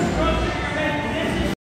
Yes.